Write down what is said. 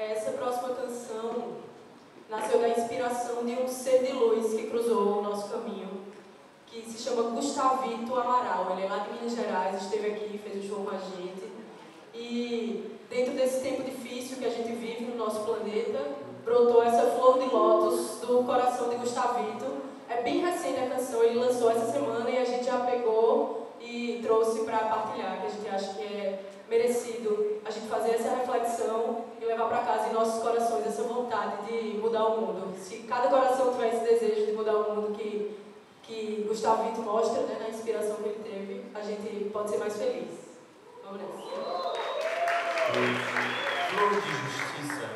Essa próxima canção nasceu da inspiração de um ser de luz que cruzou o nosso caminho, que se chama Gustavito Amaral. Ele é lá de Minas Gerais, esteve aqui, fez um show com a gente. E dentro desse tempo difícil que a gente vive no nosso planeta, brotou essa flor de lótus do coração de Gustavito. É bem recente a canção, ele lançou essa semana e a gente já pegou e trouxe para partilhar, que a gente acha que é merecido a gente fazer essa reflexão para casa em nossos corações essa vontade de mudar o mundo. Se cada coração tiver esse desejo de mudar o mundo que, que Gustavo Vito mostra, né, na inspiração que ele teve, a gente pode ser mais feliz. Vamos nessa. Flor de justiça,